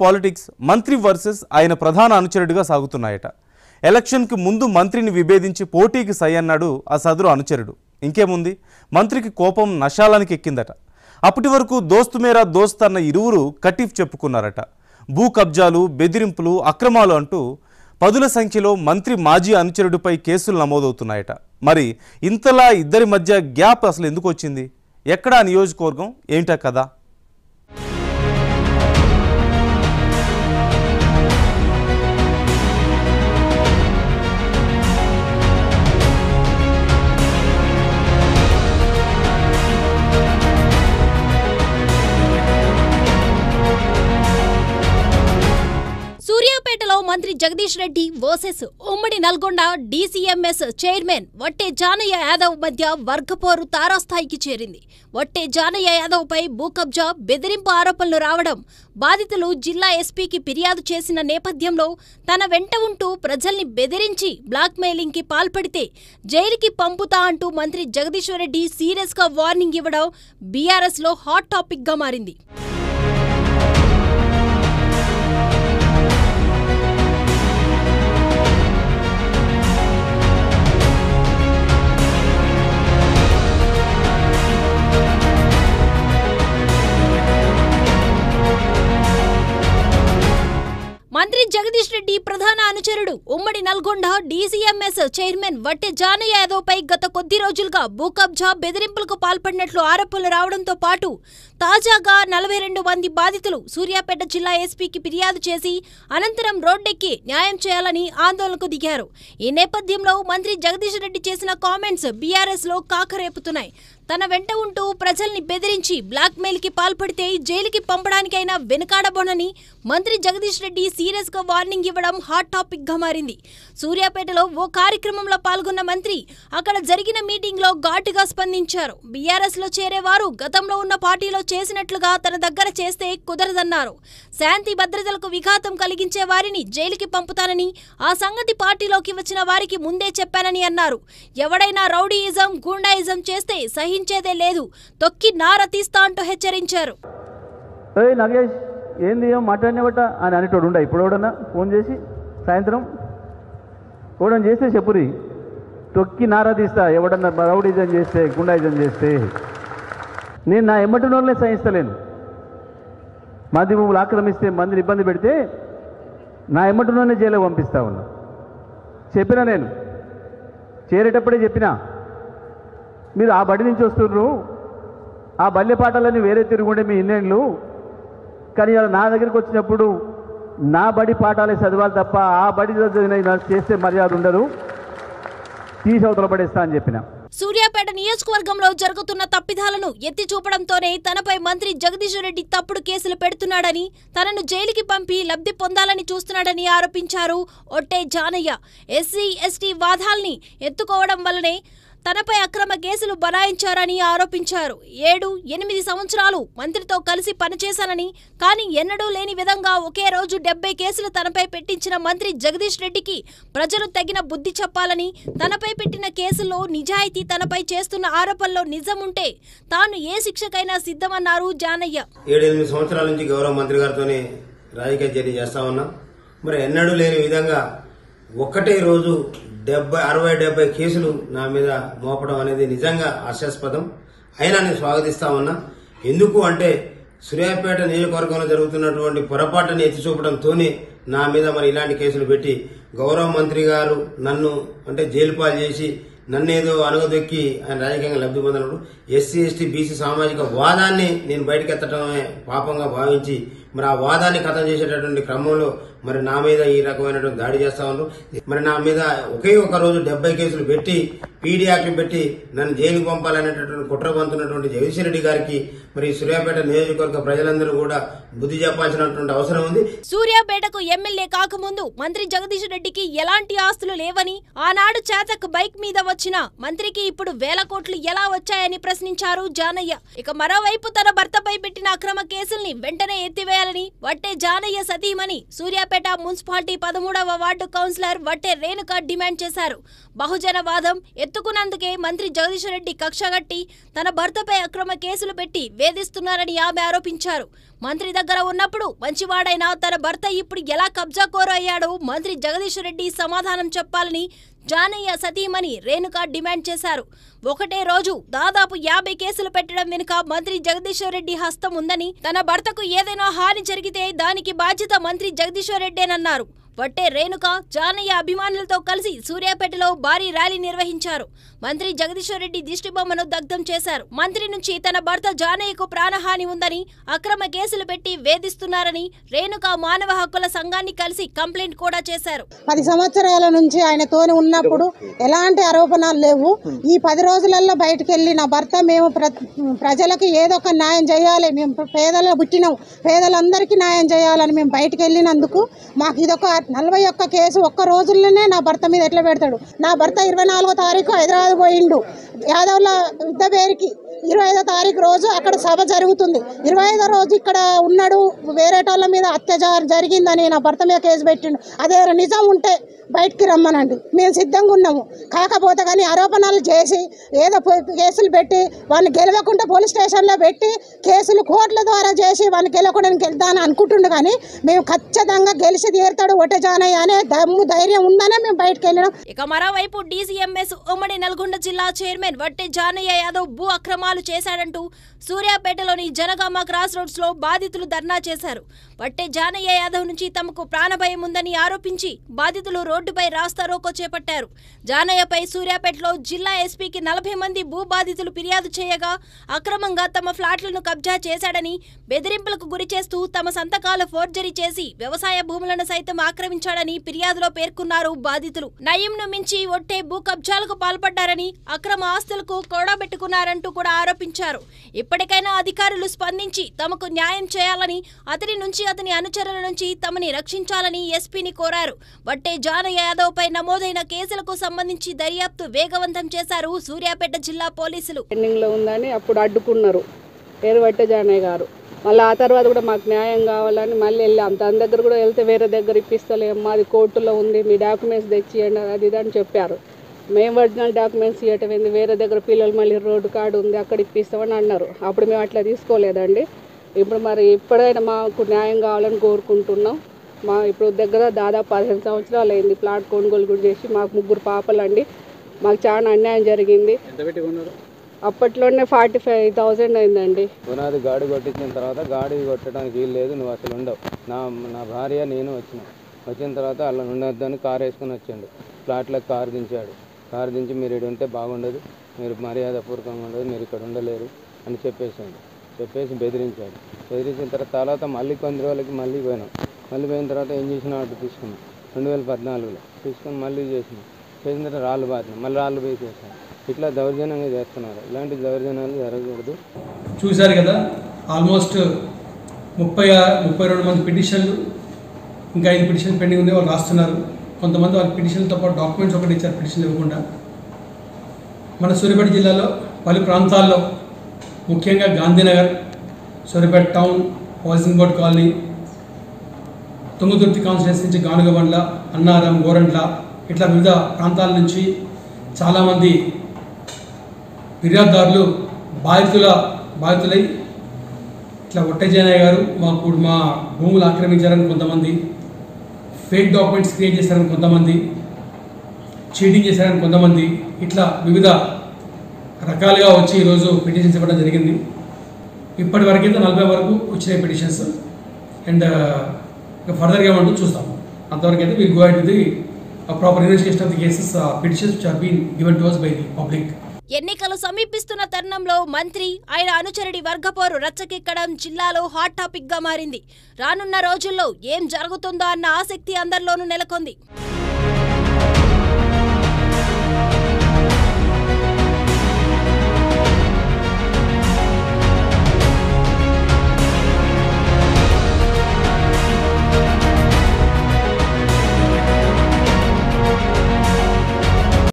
Politics మంత్రి versus ఆయన ప్రధాన అనుచరుడిగా సాగుతున్నాయట. ఎలక్షన్కి ముందు మంత్రిని విభేదించి పోటీకి సై అన్నాడు ఆ సదరు అనుచరుడు. ఇంకేముంది? మంత్రికి కోపం నశాలానికి ఎక్కిందట. అప్పటి వరకు దోస్తు మేరా దోస్త్ అన్న ఇరువురు కటీఫ్ చెప్పుకున్నారట. భూ కబ్జాలు బెదిరింపులు అక్రమాలు అంటూ పదుల సంఖ్యలో మంత్రి మాజీ అనుచరుడిపై కేసులు నమోదవుతున్నాయట. మరి ఇంతలా ఇద్దరి మధ్య గ్యాప్ అసలు ఎందుకు వచ్చింది? ఎక్కడా నియోజకవర్గం ఏంటా కదా మంత్రి జగదీష్ రెడ్డి వర్సెస్ ఉమ్మడి నల్గొండ డీసీఎంఎస్ చైర్మన్ వట్టే జానయ్య యాదవ్ మధ్య వర్గపోరు తారాస్థాయికి చేరింది. వట్టే జానయ్య యాదవ్పై భూకబ్జా బెదిరింపు ఆరోపణలు రావడం బాధితులు జిల్లా ఎస్పీకి ఫిర్యాదు చేసిన నేపథ్యంలో తన వెంట ఉంటూ ప్రజల్ని బెదిరించి బ్లాక్మెయిలింగ్కి పాల్పడితే జైలుకి పంపుతా అంటూ మంత్రి జగదీశ్వర్ రెడ్డి సీరియస్గా వార్నింగ్ ఇవ్వడం బీఆర్ఎస్లో హాట్ టాపిక్గా మారింది. మంత్రి జగదీష్ రెడ్డి ప్రధాన అనుచరుడు ఉమ్మడి నల్గొండ డీసీఎంఎస్ చైర్మన్ వట్టె జానయ్య యాదవ్ పై గత కొద్ది రోజులుగా భూ కబ్జా బెదిరింపులకు పాల్పడినట్లు ఆరోపణలు రావడంతో పాటు తాజాగా నలభై రెండు మంది బాధితులు సూర్యాపేట జిల్లా ఎస్పీకి ఫిర్యాదు చేసి అనంతరం రోడ్డెక్కి న్యాయం చేయాలని ఆందోళనకు దిగారు. ఈ నేపథ్యంలో మంత్రి జగదీష్ రెడ్డి చేసిన కామెంట్స్ బీఆర్ఎస్లో కాకరేపుతున్నాయి. తన వెంట ఉంటూ ప్రజల్ని బెదిరించి బ్లాక్మెయిల్కి పాల్పడితే జైలుకి పంపడానికైనా వెనుకాడబోనని మంత్రి జగదీష్ రెడ్డి సీరియస్గా వార్నింగ్ ఇవ్వడం హాట్ టాపిక్గా మారింది. సూర్యాపేటలో ఓ కార్యక్రమంలో పాల్గొన్న మంత్రి అక్కడ జరిగిన మీటింగ్లో ఘాటుగా స్పందించారు. బీఆర్ఎస్లో చేరేవారు గతంలో ఉన్న పార్టీలో చేసినట్లుగా తన దగ్గర చేస్తే కుదరదన్నారు. శాంతి భద్రతలకు విఘాతం కలిగించే వారిని జైలుకి పంపుతానని ఆ సంగతి పార్టీలోకి వచ్చిన వారికి ముందే చెప్పానని అన్నారు. ఎవడైనా రౌడీయిజం గూండాయిజం చేస్తే సహించేదే లేదు. తొక్కి నార తీస్తా అంటూ హెచ్చరించారు. నగేష్ ఏంది ఏం మాట్లాడినవట అని అనేటోడు ఉండ? ఇప్పుడు ఎవడన్నా ఫోన్ చేసి? సాయంత్రం? ఎవడన్నా చేస్తే చెప్పురి. తొక్కి నారా తీస్తా. ఎవడన్నా రౌడీజం చేస్తే గుండాయిజం చేస్తే. నేను నా ఎమ్మటి వాళ్ళనే సహిస్తలేను మంది భూములు ఆక్రమిస్తే మందిని ఇబ్బంది పెడితే నా ఎమ్మటిలోనే జైలు పంపిస్తా ఉన్నా. చెప్పినా నేను. చేరేటప్పుడే చెప్పినా. మీరు ఆ బడి నుంచి వస్తున్నారు ఆ బల్యపాటలన్నీ వేరే తిరుగుండే మీ ఇన్నేళ్ళు. కానీ ఇవాళ నా దగ్గరికి వచ్చినప్పుడు నా బడి పాఠాలే చదవాలి తప్ప ఆ బడి చదివిన చేస్తే మర్యాద ఉండదు. తీసి అవతల పడేస్తా అని చెప్పిన. సూర్యాపేట నియోజకవర్గంలో జరుగుతున్న తప్పిదాలను ఎత్తి చూపడంతోనే తనపై మంత్రి జగదీష్ రెడ్డి తప్పుడు కేసులు పెడుతున్నాడని తనను జైలుకి పంపి లబ్ధి పొందాలని చూస్తున్నాడని ఆరోపించారు ఒట్టే జానయ్య. ఎస్సీ ఎస్టీ వాదాల్ని ఎత్తుకోవడం వల్లనే తనపై అక్రమ కేసులు బనాయించారని ఆరోపించారు. ఏడు ఎనిమిది సంవత్సరాలు మంత్రితో కలిసి పనిచేశానని కానీ ఎన్నడూ లేని విధంగా ఒకే రోజు డెబ్బై కేసులు తనపై పెట్టించిన మంత్రి జగదీష్ రెడ్డికి ప్రజలు తగిన బుద్ధి చెప్పాలని తనపై పెట్టిన కేసుల్లో నిజాయితీ తనపై చేస్తున్న ఆరోపణలో నిజముంటే తాను ఏ శిక్షకైనా సిద్ధమన్నారు జానయ్య. ఏడెనిమిది సంవత్సరాల నుంచి గౌరవ మంత్రి గారితోనే రాజకీయ చర్య చేస్తా ఉన్నాం. మరి ఎన్నడూ లేని విధంగా ఒక్కటే రోజు డెబ్బై అరవై డెబ్బై కేసులు నా మీద మోపడం అనేది నిజంగా హాస్యాస్పదం. అయినా నేను స్వాగతిస్తా ఉన్నా ఎందుకు అంటే సూర్యాపేట నియోజకవర్గంలో జరుగుతున్నటువంటి పొరపాటుని ఎత్తి చూపడంతోనే నా మీద మరి ఇలాంటి కేసులు పెట్టి గౌరవ మంత్రి గారు నన్ను అంటే జైలు పాలు చేసి నన్నేదో అనగదొక్కి ఆయన రాజకీయంగా లబ్ధి పొందినప్పుడు ఎస్సీ ఎస్టీ బీసీ సామాజిక వాదాన్ని నేను బయటకు ఎత్తడమే పాపంగా భావించి మరి ఆ వాదాన్ని కథం చేసేటటువంటి క్రమంలో మరి నా మీద ఈ రకమైనటువంటి దాడి చేస్తా ఉన్నారు. మరి నా మీద ఒకే ఒక రోజు డెబ్బై కేసులు పెట్టి పీడీ యాక్ట్ పెట్టి నన్ను జైలుకు పంపాలనేటటువంటి కుట్ర పంతున్నటువంటి జగదీశ్వర రెడ్డి గారికి మరి సూర్యాపేట నియోజకవర్గ ప్రజలందరూ కూడా బుద్ధి చెప్పాల్సినటువంటి అవసరం ఉంది. సూర్యాపేటకు ఎమ్మెల్యే కాకముందు మంత్రి జగదీష్ రెడ్డికి ఎలాంటి ఆస్తులు లేవని ఆనాడు చేతక్ బైక్ మీద వచ్చిన మంత్రికి ఇప్పుడు వేల కోట్లు ఎలా వచ్చాయని ప్రశ్నించారు జానయ్య. ఇక మరోవైపు తన భర్తపై పెట్టిన అక్రమ కేసుల్ని వెంటనే ఎత్తివేయాలని వట్టే జానయ్య సతీమణి సూర్యాపేట మున్సిపాలిటీ పదమూడవ ward councillor Vatte Renuka demand చేశారు. బహుజన వాదం ఎత్తుకున్నందుకే మంత్రి జగదీశ్వర్ రెడ్డి కక్షగట్టి తన భర్తపై అక్రమ కేసులు పెట్టి వేధిస్తున్నారని ఆమె ఆరోపించారు. మంత్రి దగ్గర ఉన్నప్పుడు మంచివాడైన తన భర్త ఇప్పుడు ఎలా కబ్జా కోరు అయ్యాడో మంత్రి జగదీశ్వర్ రెడ్డి సమాధానం చెప్పాలని జానయ్య సతీమణి రేణుక డిమాండ్ చేశారు. ఒకటే రోజు దాదాపు యాభై కేసులు పెట్టడం వెనుక మంత్రి జగదీశ్వర్ రెడ్డి హస్తం ఉందని తన భర్తకు ఏదైనా హాని జరిగితే దానికి బాధ్యత మంత్రి జగదీశ్వర్ రెడ్డేనన్నారు. వట్టే రేణుక జానయ్య అభిమానులతో కలిసి సూర్యాపేటలో భారీ ర్యాలీ నిర్వహించారు. మంత్రి జగదీశ్వర్ రెడ్డి దిష్టిబొమ్మను దగ్ధం చేశారు. మంత్రి నుంచి తన భర్త జానయ్యకు ప్రాణహాని ఉందని అక్రమ కేసులు పెట్టి వేధిస్తున్నారని రేణుక మానవ హక్కుల సంఘాన్ని కలిసి కంప్లైంట్ కూడా చేశారు. పది సంవత్సరాల నుంచి ఆయనతోనే ఉన్నప్పుడు ఎలాంటి ఆరోపణలు లేవు. ఈ పది రోజులలో బయటకు వెళ్ళి నా భర్త మేము ప్ర ప్రజలకు ఏదో ఒక న్యాయం చేయాలి. మేము పేదలు పుట్టినాం. పేదలందరికీ న్యాయం చేయాలని మేము బయటకు వెళ్ళినందుకు మాకు ఇదొక నలభై ఒక్క కేసు ఒక్క రోజుల్లోనే నా భర్త మీద ఎట్లా పెడతాడు? నా భర్త ఇరవై నాలుగో తారీఖు హైదరాబాద్ పోయిండు. యాదవ్ల యుద్ధ పేరుకి ఇరవై ఐదో తారీఖు రోజు అక్కడ సభ జరుగుతుంది. ఇరవై ఐదో రోజు ఇక్కడ ఉన్నాడు వేరేటోళ్ళ మీద అత్యాచారం జరిగిందని నా భర్త మీద కేసు పెట్టిండు. అదే నిజం ఉంటే బయటికి రమ్మనండి. మేము సిద్ధంగా ఉన్నాము. కాకపోతే కానీ ఆరోపణలు చేసి ఏదో కేసులు పెట్టి వాళ్ళు గెలవకుండా పోలీస్ స్టేషన్లో పెట్టి కేసులు కోర్టుల ద్వారా చేసి వాడిని గెలవకుండా గెలుద్దామని అనుకుంటుండు కానీ మేము ఖచ్చితంగా గెలిచి తీరుతాడు ఒటజానయ్య అనే దమ్ము ధైర్యం ఉందనే మేము బయటకు వెళ్ళినాం. ఇక మరోవైపు డీసీఎంఎస్ ఉమ్మడి నల్గొండ జిల్లా చైర్మన్ వట్టి జానయ్య యాదవ్ భూ అక్రమాలు చేశాడంటూ సూర్యాపేటలోని జనగామ క్రాస్ రోడ్స్లో బాధితులు ధర్నా చేశారు. వట్టి జానయ్య యాదవ్ నుంచి తమకు ప్రాణభయం ఉందని ఆరోపించి బాధితులు రోడ్డుపై రాస్తారోకో చేపట్టారు. జానయ్యపై సూర్యాపేటలో జిల్లా ఎస్పీకి నలభై మంది భూ బాధితులు ఫిర్యాదు చేయగా అక్రమంగా తమ ఫ్లాట్లను కబ్జా చేశాడని బెదిరింపులకు గురి చేస్తూ తమ సంతకాల ఫోర్జరీ చేసి వ్యవసాయ భూములను సైతం ఆక్రమించాడని ఫిర్యాదులో పేర్కొన్నారు బాధితులు. నయంను మించి ఒట్టే భూ కబ్జాలకు పాల్పడ్డారని అక్రమ ఆస్తులకు కూడబెట్టుకున్నారంటూ కూడా ఆరోపించారు. ఇప్పటికైనా అధికారులు స్పందించి తమకు న్యాయం చేయాలని అతని నుంచి అతని అనుచరుల నుంచి తమని రక్షించాలని ఎస్పీని కోరారు. వట్టే జానయ్య యాదవ్ పై నమోదైన కేసులకు సంబంధించి దర్యాప్తు వేగవంతం చేశారు సూర్యాపేట జిల్లా పోలీసులు. పెండింగ్లో ఉందని అప్పుడు అడ్డుకున్నారు. ఏరువట్టే జానయ్య గారు. మళ్ళీ ఆ తర్వాత కూడా మాకు న్యాయం కావాలని మళ్ళీ వెళ్ళాం. తన దగ్గర కూడా వెళ్తే వేరే దగ్గర ఇప్పిస్తలేం. మాది కోర్టులో ఉంది మీ డాక్యుమెంట్స్ తెచ్చియండి అది ఇది అని చెప్పారు. మేము ఒరిజినల్ డాక్యుమెంట్స్ ఇవ్వటం ఏంది? వేరే దగ్గర పిల్లలు మళ్ళీ రోడ్డు కార్డు ఉంది అక్కడ ఇప్పిస్తామని అన్నారు. అప్పుడు మేము అట్లా తీసుకోలేదండి. ఇప్పుడు మరి ఇప్పుడైనా మాకు న్యాయం కావాలని కోరుకుంటున్నాం. మా ఇప్పుడు దగ్గర దాదాపు పదిహేను సంవత్సరాలు అయింది ప్లాట్ కొనుగోలు కూడా చేసి మాకు ముగ్గురు పాపలండి మాకు చాలా అన్యాయం జరిగింది. అప్పట్లోనే ఫార్టీ ఫైవ్ థౌజండ్ అయిందండి. పునాది గాడి కొట్టించిన తర్వాత గాడి కొట్టడానికి వీలు లేదు నువ్వు అసలు ఉండవు. నా నా భార్య నేను వచ్చిన వచ్చిన తర్వాత అలా ఉండొద్దని కారు వేసుకొని వచ్చిండు. ఫ్లాట్లకు కారు దించాడు. కారు దించి మీరు ఇక్కడ ఉంటే బాగుండదు మీరు మర్యాదపూర్వకంగా ఉండదు మీరు ఇక్కడ ఉండలేరు అని చెప్పేసాడు. చెప్పేసి బెదిరించాడు. బెదిరించిన తర్వాత తర్వాత మళ్ళీ కొన్ని రోజులకి మళ్ళీ పోయినాం. మళ్ళీ పోయిన తర్వాత ఏం చేసినా అటు తీసుకున్నాం. రెండు వేల పద్నాలుగులో తీసుకొని మళ్ళీ చేసినాం. చేసిన తర్వాత రాళ్ళు బాతినాం మళ్ళీ రాళ్ళు పోయి చేసాం ఇట్లా దౌర్జన్యంగా చేస్తున్నారు. ఇలాంటి దౌర్జన్యాలు జరగకూడదు. చూశారు కదా ఆల్మోస్ట్ ముప్పై ముప్పై రెండు మంది పిటిషన్లు ఇంకా ఐదు పిటిషన్ పెండింగ్ ఉంది వాళ్ళు రాస్తున్నారు. కొంతమంది వాళ్ళ పిటిషన్లతో పాటు డాక్యుమెంట్స్ ఒకటి ఇచ్చారు పిటిషన్ ఇవ్వకుండా. మన సూర్యాపేట జిల్లాలో పలు ప్రాంతాల్లో ముఖ్యంగా Gandhinagar Suryapet town housing board colony Thungathurthi constituency నుంచి గానుగవండ్ల అన్నారం గోరంట్ల ఇట్లా వివిధ ప్రాంతాల నుంచి చాలామంది ఫిర్యాదుదారులు బాధితుల బాధితులై ఇట్లా ఒట్టజనయ్య గారు మాకు మా భూములు ఆక్రమించారని కొంతమంది ఫేక్ డాక్యుమెంట్స్ క్రియేట్ చేశారని కొంతమంది చీటింగ్ చేశారని కొంతమంది ఇట్లా వివిధ రకాలుగా వచ్చి ఈరోజు పిటిషన్స్ ఇవ్వడం జరిగింది. ఇప్పటి వరకైతే నలభై వరకు వచ్చినాయి పిటిషన్స్. అండ్ ఫర్దర్గా ఏమంటూ చూస్తాం. అంతవరకు అయితే will go at the proper investigation of the cases petitions which are been given to us by the public ఎన్నికలు సమీపిస్తున్న తరుణంలో మంత్రి ఆయన అనుచరుడి వర్గపోరు రచ్చకెక్కడం జిల్లాలో హాట్ టాపిక్గా మారింది. రానున్న రోజుల్లో ఏం జరుగుతుందో అన్న ఆసక్తి అందరిలోనూ నెలకొంది.